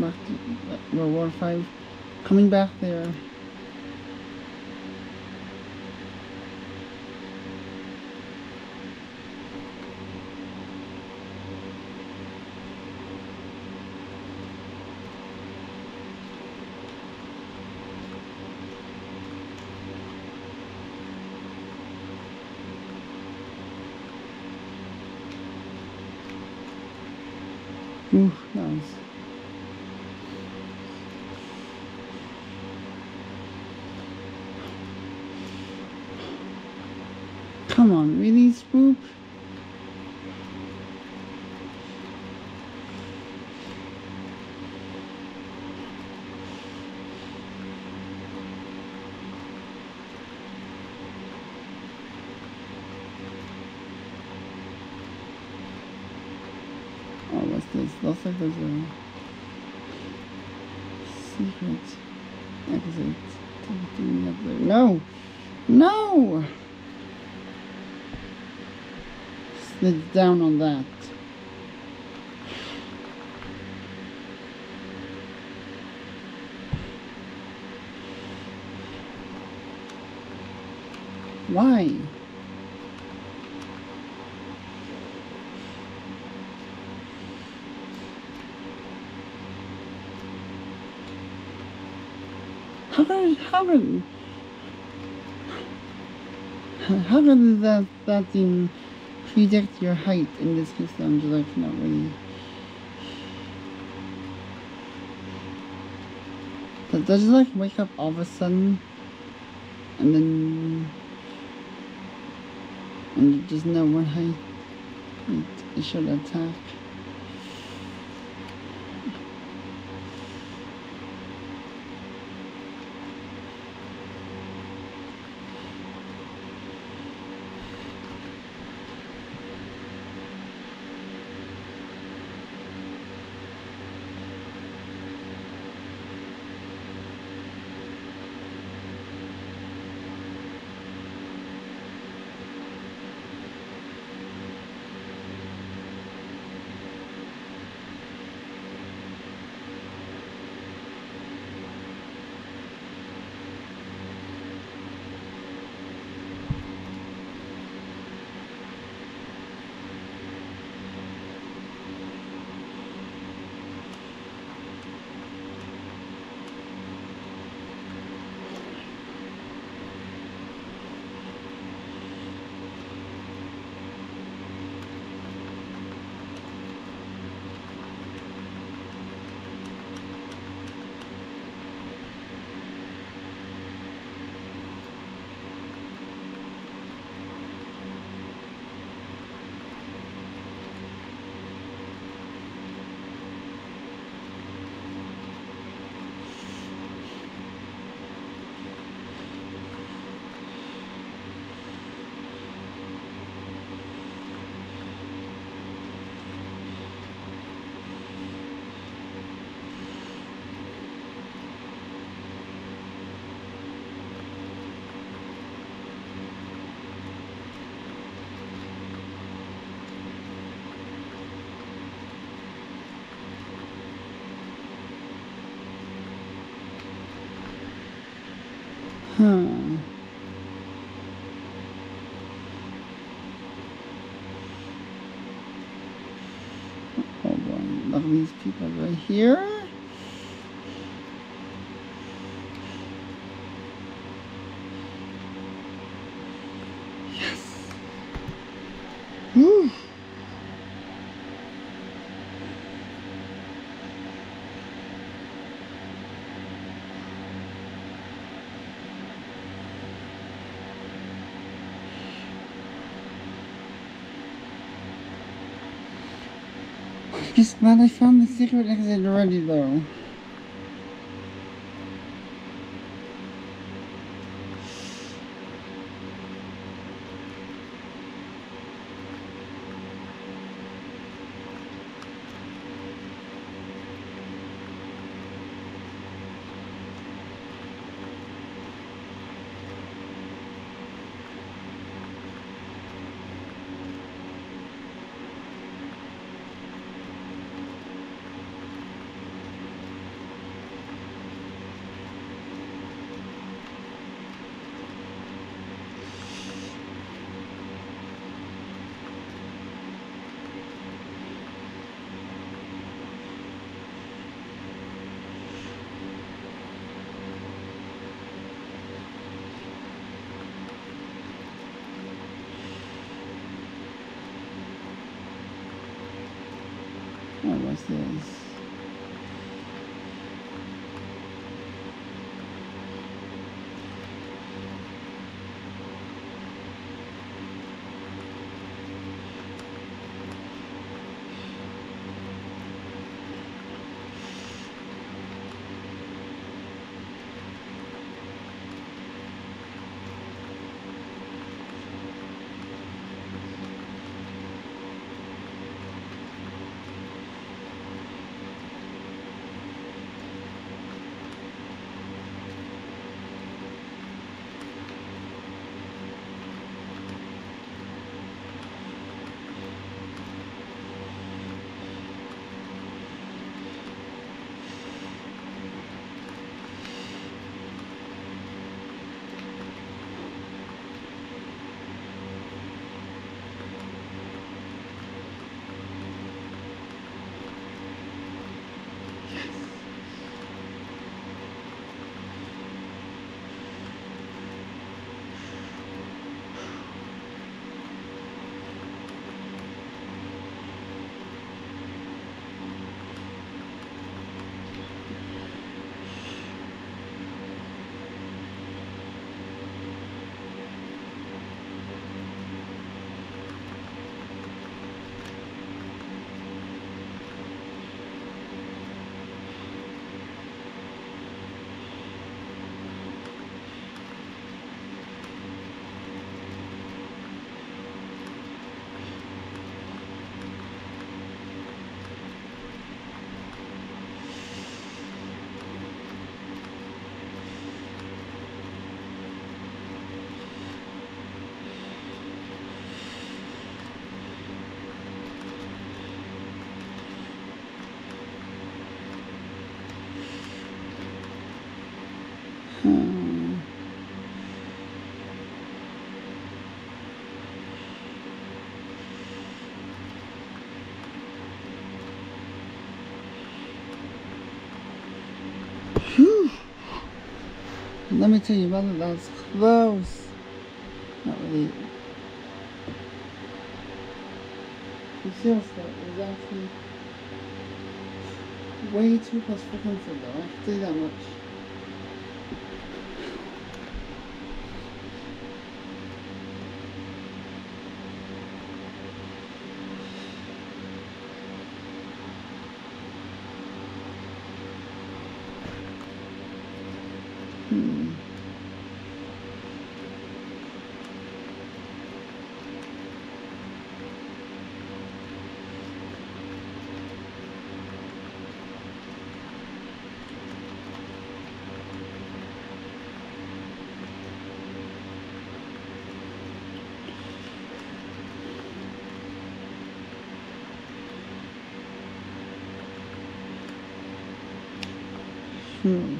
back to World War Five, coming back there. Ooh, nice. Come on, really, Spook? Oh, what's this? Looks like there's a secret exit. Taking up there. No! No! Slid down on that. Why? How how how could that that thing predict your height in this case? I'm just like not really. Does does it like wake up all of a sudden, and then and just know when height it should attack? Hmm. Hold on. At these people right here. Yes. Whew. Just glad I found the secret exit already though. Oh, what's this? Hmm. Let me tell you about that was close. Not really. The sales spot was actually way too close for comfort though, I can tell you that much. Hmm.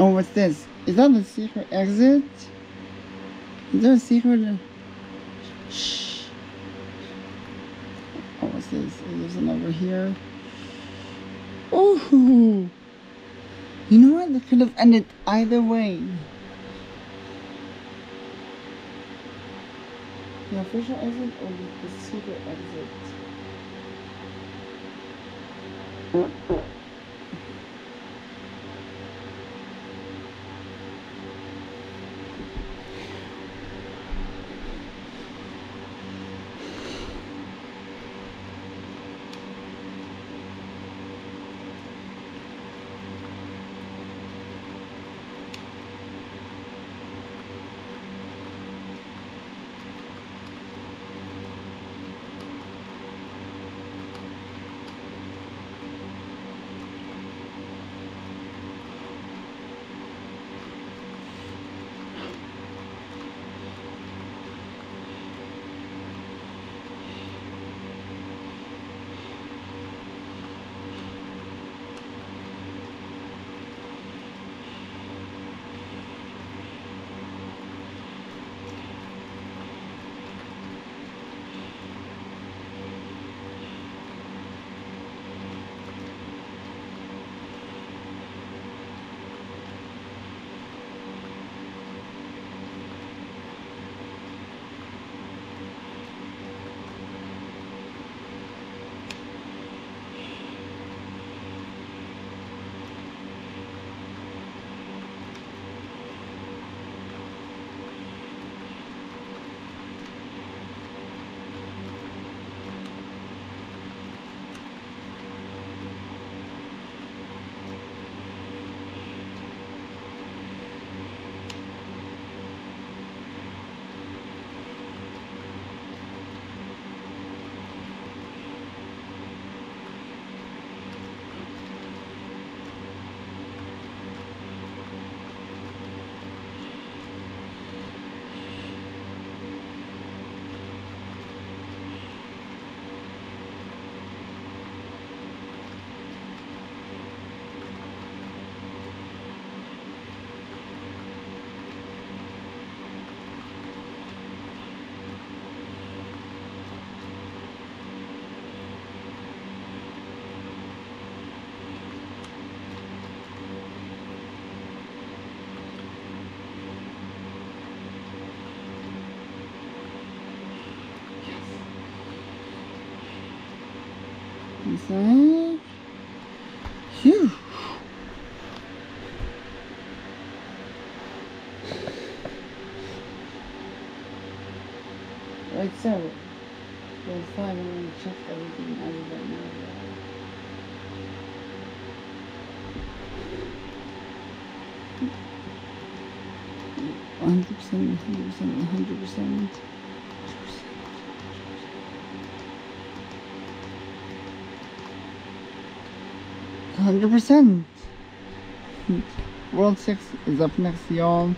Oh, what's this? Is that the secret exit? Is there a secret? Shh. Oh, what's this? There's an over here. Oh, you know what? That could have ended either way. The official exit or the secret exit? Inside. Phew. Right, so there's five I'm gonna check everything out of right now. One hundred percent, one hundred percent, one hundred percent. Hundred percent. World Six is up next, y'all.